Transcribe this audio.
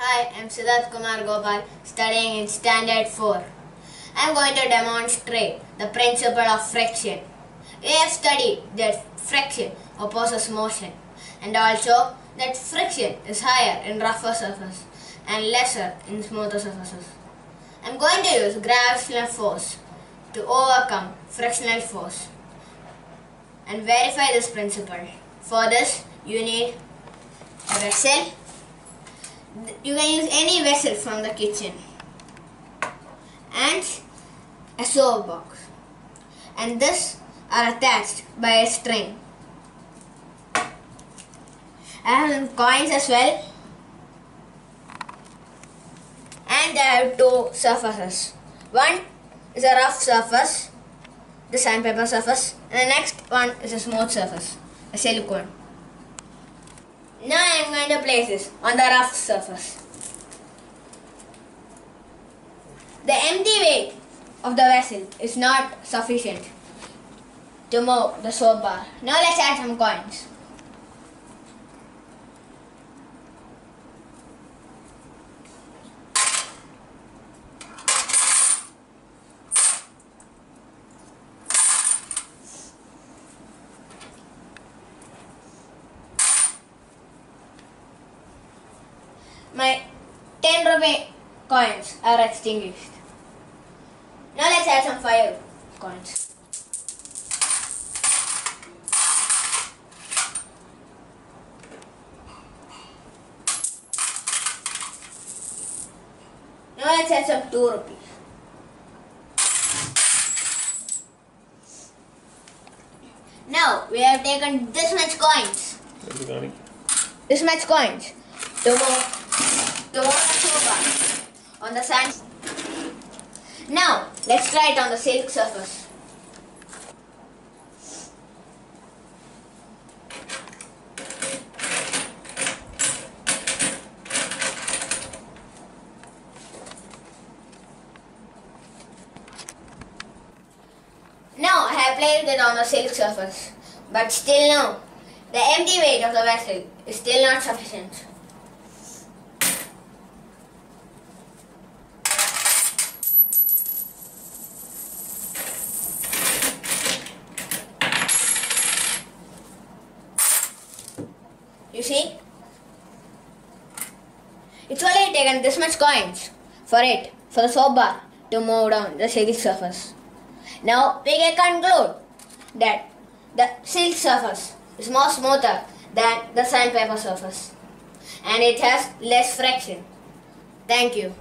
Hi, I'm Siddharth Kumar Gopal, studying in Standard 4. I'm going to demonstrate the principle of friction. We have studied that friction opposes motion and also that friction is higher in rougher surfaces and lesser in smoother surfaces. I'm going to use gravitational force to overcome frictional force and verify this principle. For this, you need a vessel. You can use any vessel from the kitchen and a soap box. And this are attached by a string. I have coins as well. And I have two surfaces. One is a rough surface, the sandpaper surface, and the next one is a smooth surface, a silicone. Now I am going to place this on the rough surface. The empty weight of the vessel is not sufficient to move the soap bar. Now let's add some coins. my 10 rupee coins are extinguished. Now let's add some fire coins. Now let's add some 2 rupees. Now we have taken this much coins. This much coins. Tomorrow on the sand. Now let's try it on the silk surface. Now I have placed it on the silk surface, but still no. The empty weight of the vessel is still not sufficient. You see? It's only taken this much coins for it, for the soap bar, to move down the silk surface. Now we can conclude that the silk surface is more smoother than the sandpaper surface and it has less friction. Thank you.